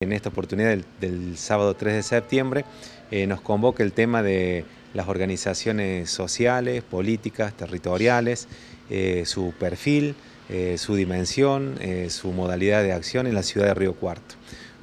En esta oportunidad del, sábado 3 de septiembre eh, nos convoca el tema de las organizaciones sociales, políticas, territoriales, eh, su perfil, eh, su dimensión, su modalidad de acción en la ciudad de Río Cuarto.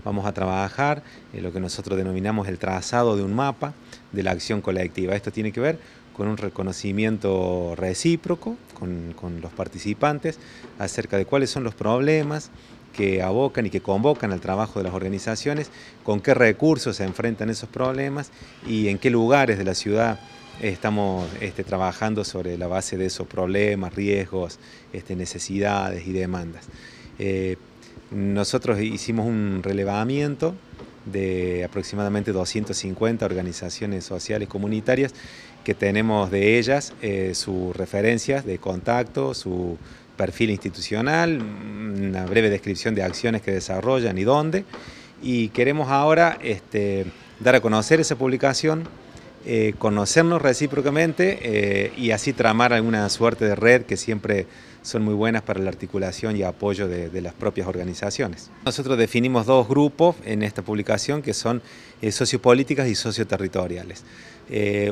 Vamos a trabajar lo que nosotros denominamos el trazado de un mapa de la acción colectiva. Esto tiene que ver con un reconocimiento recíproco con los participantes acerca de cuáles son los problemas, que abocan y que convocan al trabajo de las organizaciones, con qué recursos se enfrentan esos problemas y en qué lugares de la ciudad estamos este, trabajando sobre la base de esos problemas, riesgos, este, necesidades y demandas. Eh, nosotros hicimos un relevamiento de aproximadamente 250 organizaciones sociales comunitarias que tenemos de ellas eh, sus referencias de contacto, su perfil institucional, una breve descripción de acciones que desarrollan y dónde. Y queremos ahora este, dar a conocer esa publicación, eh, conocernos recíprocamente eh, y así tramar alguna suerte de red que siempre son muy buenas para la articulación y apoyo de, las propias organizaciones. Nosotros definimos dos grupos en esta publicación que son eh, sociopolíticas y socioterritoriales.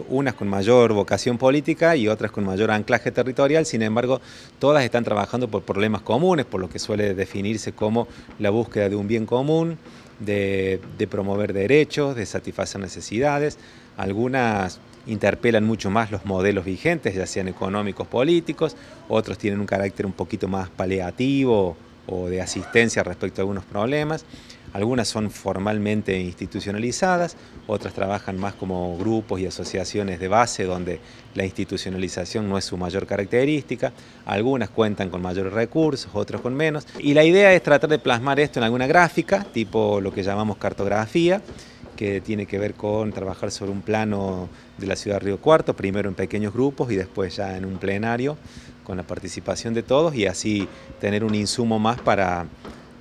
Unas con mayor vocación política y otras con mayor anclaje territorial, sin embargo, todas están trabajando por problemas comunes, por lo que suele definirse como la búsqueda de un bien común, de promover derechos, de satisfacer necesidades, algunas interpelan mucho más los modelos vigentes, ya sean económicos, políticos, otros tienen un carácter un poquito más paliativo o de asistencia respecto a algunos problemas. Algunas son formalmente institucionalizadas, otras trabajan más como grupos y asociaciones de base donde la institucionalización no es su mayor característica, algunas cuentan con mayores recursos, otras con menos. Y la idea es tratar de plasmar esto en alguna gráfica, tipo lo que llamamos cartografía, que tiene que ver con trabajar sobre un plano de la ciudad de Río Cuarto, primero en pequeños grupos y después ya en un plenario con la participación de todos y así tener un insumo más para,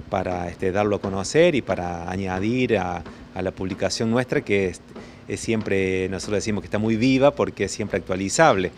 para este, darlo a conocer y para añadir a, la publicación nuestra que es, es siempre, nosotros decimos que está muy viva porque es siempre actualizable.